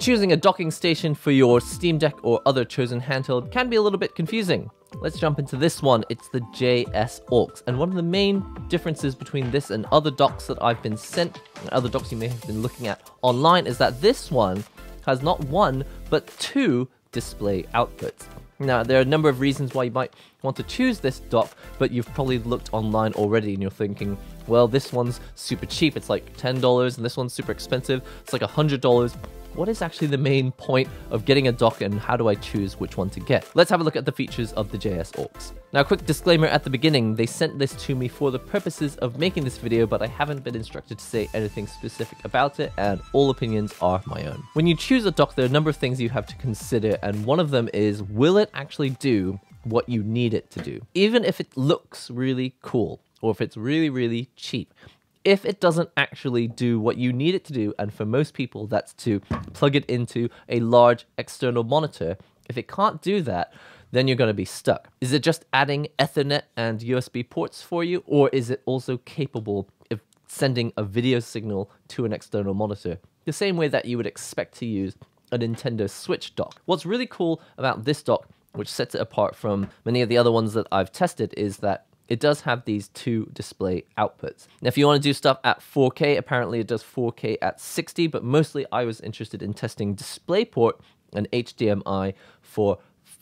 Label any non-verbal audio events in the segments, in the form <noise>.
Choosing a docking station for your Steam Deck or other chosen handheld can be a little bit confusing. Let's jump into this one. It's the JS Aux. And one of the main differences between this and other docks that I've been sent, and other docks you may have been looking at online, is that this one has not one, but two display outputs. Now, there are a number of reasons why you might want to choose this dock, but you've probably looked online already and you're thinking, well, this one's super cheap, it's like $10, and this one's super expensive, it's like $100 what is actually the main point of getting a dock and how do I choose which one to get? Let's have a look at the features of the JSAUX. Now, quick disclaimer at the beginning, they sent this to me for the purposes of making this video, but I haven't been instructed to say anything specific about it, and all opinions are my own. When you choose a dock, there are a number of things you have to consider, and one of them is, will it actually do what you need it to do? Even if it looks really cool, or if it's really, really cheap if it doesn't actually do what you need it to do, and for most people that's to plug it into a large external monitor, if it can't do that, then you're going to be stuck. Is it just adding Ethernet and USB ports for you, or is it also capable of sending a video signal to an external monitor? The same way that you would expect to use a Nintendo Switch dock. What's really cool about this dock, which sets it apart from many of the other ones that I've tested, is that it does have these two display outputs. Now, if you want to do stuff at 4K, apparently it does 4K at 60, but mostly I was interested in testing DisplayPort and HDMI for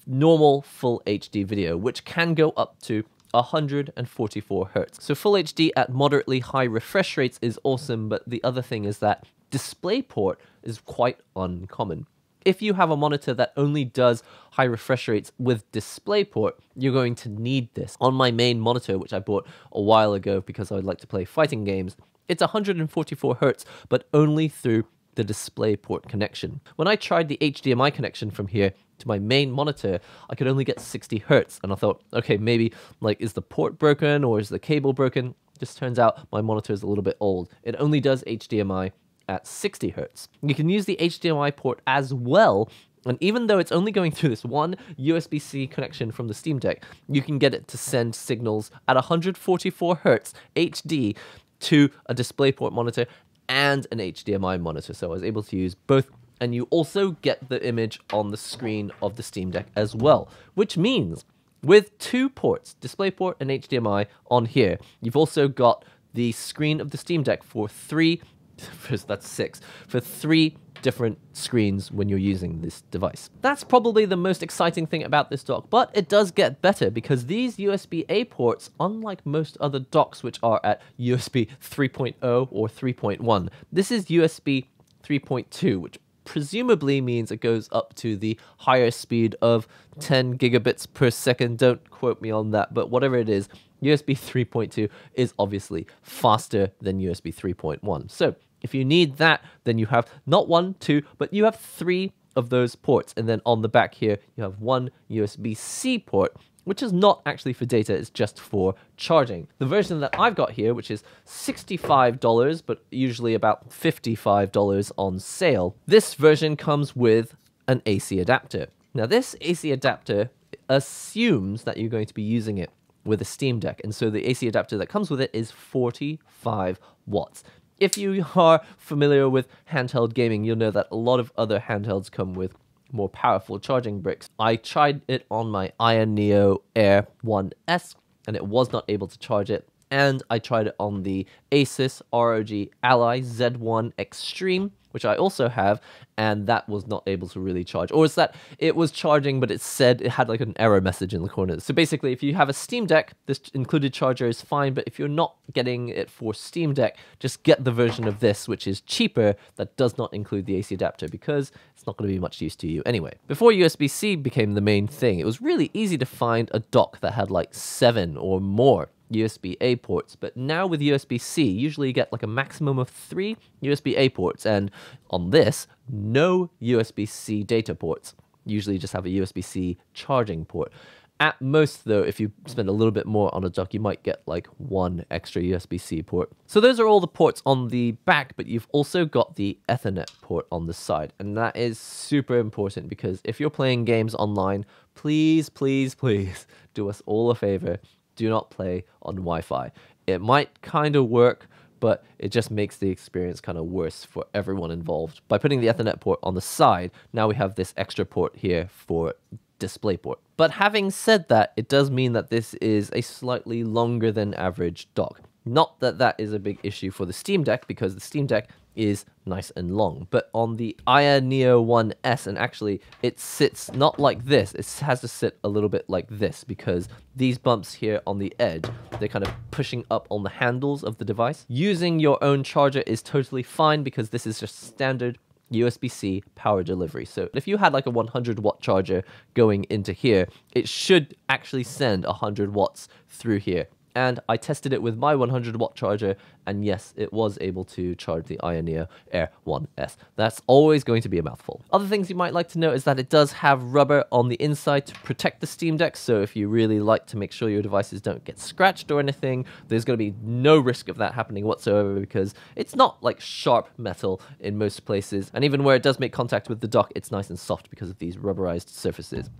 normal full HD video, which can go up to 144 hertz. So full HD at moderately high refresh rates is awesome, but the other thing is that DisplayPort is quite uncommon. If you have a monitor that only does high refresh rates with DisplayPort, you're going to need this. On my main monitor, which I bought a while ago because I would like to play fighting games, it's 144 Hz, but only through the DisplayPort connection. When I tried the HDMI connection from here to my main monitor, I could only get 60 Hz, and I thought, okay, maybe like is the port broken or is the cable broken? Just turns out my monitor is a little bit old. It only does HDMI at 60 hertz. You can use the HDMI port as well and even though it's only going <laughs> through this one USB-C connection from the Steam Deck, you can get it to send signals at 144 hertz HD to a DisplayPort monitor and an HDMI monitor. So I was able to use both and you also get the image on the screen of the Steam Deck as well, which means with two ports, DisplayPort and HDMI on here, you've also got the screen of the Steam Deck for three <laughs> that's six, for three different screens when you're using this device. That's probably the most exciting thing about this dock, but it does get better because these USB-A ports, unlike most other docks which are at USB 3.0 or 3.1, this is USB 3.2, which presumably means it goes up to the higher speed of 10 gigabits per second. Don't quote me on that, but whatever it is, USB 3.2 is obviously faster than USB 3.1. So if you need that, then you have not one, two, but you have three of those ports. And then on the back here, you have one USB-C port, which is not actually for data, it's just for charging. The version that I've got here, which is $65, but usually about $55 on sale, this version comes with an AC adapter. Now this AC adapter assumes that you're going to be using it with a Steam Deck, and so the AC adapter that comes with it is 45 watts. If you are familiar with handheld gaming, you'll know that a lot of other handhelds come with more powerful charging bricks. I tried it on my Aya Neo Air 1S and it was not able to charge it. And I tried it on the Asus ROG Ally Z1 Extreme which I also have, and that was not able to really charge. Or is that it was charging, but it said it had like an error message in the corner. So basically, if you have a Steam Deck, this included charger is fine, but if you're not getting it for Steam Deck, just get the version of this, which is cheaper, that does not include the AC adapter, because it's not going to be much use to you anyway. Before USB-C became the main thing, it was really easy to find a dock that had like seven or more USB-A ports, but now with USB-C, usually you get like a maximum of three USB-A ports, and on this, no USB-C data ports. Usually you just have a USB-C charging port. At most, though, if you spend a little bit more on a dock, you might get like one extra USB-C port. So those are all the ports on the back, but you've also got the Ethernet port on the side. And that is super important because if you're playing games online, please, please, please <laughs> do us all a favor do not play on Wi-Fi. It might kind of work, but it just makes the experience kind of worse for everyone involved. By putting the Ethernet port on the side, now we have this extra port here for DisplayPort. But having said that, it does mean that this is a slightly longer than average dock. Not that that is a big issue for the Steam Deck because the Steam Deck is nice and long. But on the Aya Neo 1S, and actually it sits not like this, it has to sit a little bit like this because these bumps here on the edge, they're kind of pushing up on the handles of the device. Using your own charger is totally fine because this is just standard USB-C power delivery. So if you had like a 100 watt charger going into here, it should actually send 100 watts through here and I tested it with my 100 watt charger, and yes, it was able to charge the Neo Air 1S. That's always going to be a mouthful. Other things you might like to know is that it does have rubber on the inside to protect the Steam Deck, so if you really like to make sure your devices don't get scratched or anything, there's going to be no risk of that happening whatsoever because it's not like sharp metal in most places, and even where it does make contact with the dock, it's nice and soft because of these rubberized surfaces.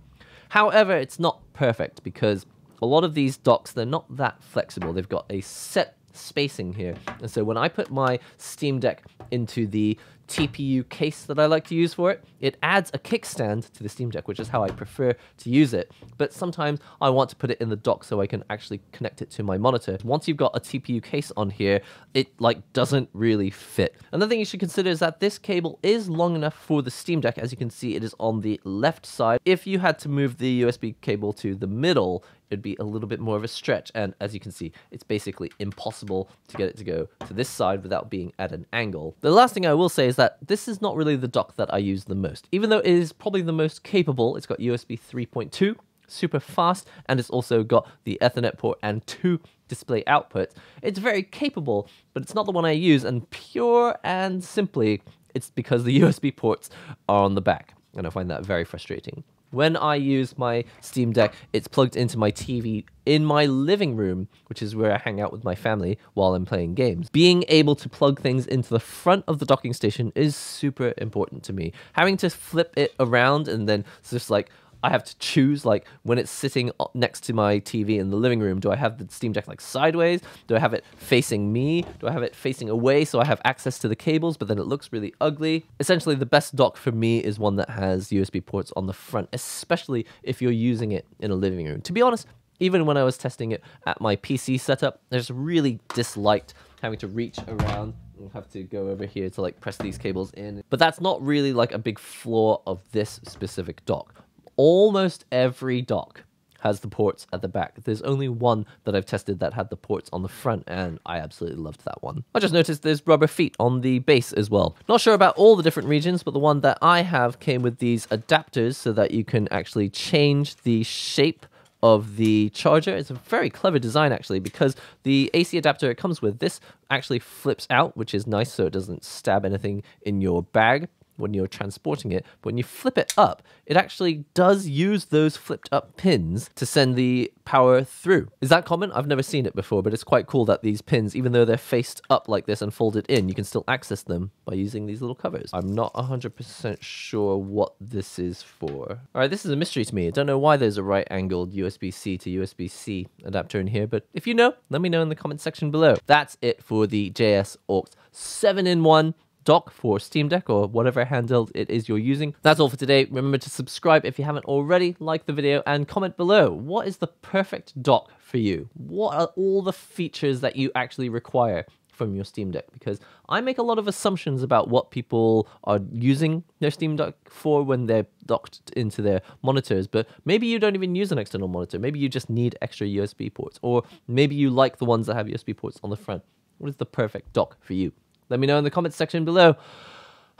However, it's not perfect because a lot of these docks, they're not that flexible. They've got a set spacing here. And so when I put my Steam Deck into the TPU case that I like to use for it. It adds a kickstand to the Steam Deck, which is how I prefer to use it. But sometimes I want to put it in the dock so I can actually connect it to my monitor. Once you've got a TPU case on here, it like doesn't really fit. Another thing you should consider is that this cable is long enough for the Steam Deck. As you can see, it is on the left side. If you had to move the USB cable to the middle, it'd be a little bit more of a stretch. And as you can see, it's basically impossible to get it to go to this side without being at an angle. The last thing I will say is that this is not really the dock that I use the most. Even though it is probably the most capable, it's got USB 3.2, super fast, and it's also got the Ethernet port and two display outputs. It's very capable, but it's not the one I use, and pure and simply, it's because the <laughs> USB ports are on the back, and I find that very frustrating. When I use my Steam Deck, it's plugged into my TV in my living room, which is where I hang out with my family while I'm playing games. Being able to plug things into the front of the docking station is super important to me. Having to flip it around and then just like I have to choose like when it's sitting uh, next to my TV in the living room, do I have the Steam Deck like sideways? Do I have it facing me? Do I have it facing away so I have access to the cables, but then it looks really ugly? Essentially, the best dock for me is one that has USB ports on the front, especially if you're using it in a living room. To be honest, even when I was testing it at my PC setup, I just really disliked having to reach around and have to go over here to like press these cables in. But that's not really like a big flaw of this specific dock almost every dock has the ports at the back. There's only one that I've tested that had the ports on the front, and I absolutely loved that one. I just noticed there's rubber feet on the base as well. Not sure about all the different regions, but the one that I have came with these adapters so that you can actually change the shape of the charger. It's a very clever design actually because the AC adapter it comes with, this actually flips out, which is nice so it doesn't stab anything in your bag when you're transporting it. But when you flip it up, it actually does use those flipped up pins to send the power through. Is that common? I've never seen it before, but it's quite cool that these pins, even though they're faced up like this and folded in, you can still access them by using these little covers. I'm not 100% sure what this is for. All right, this is a mystery to me. I don't know why there's a right angled USB-C to USB-C adapter in here, but if you know, let me know in the comment section below. That's it for the JS Aux 7-in-1 dock for Steam Deck or whatever handheld it is you're using. That's all for today. Remember to subscribe if you haven't already, like the video, and comment below. What is the perfect dock for you? What are all the features that you actually require? from your Steam Deck because I make a lot of assumptions about what people are using their Steam Deck for when they're docked into their monitors, but maybe you don't even use an external monitor. Maybe you just need extra USB ports, or maybe you like the ones that have USB ports on the front. What is the perfect dock for you? Let me know in the comments section below. <sighs>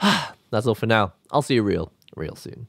That's all for now. I'll see you real, real soon.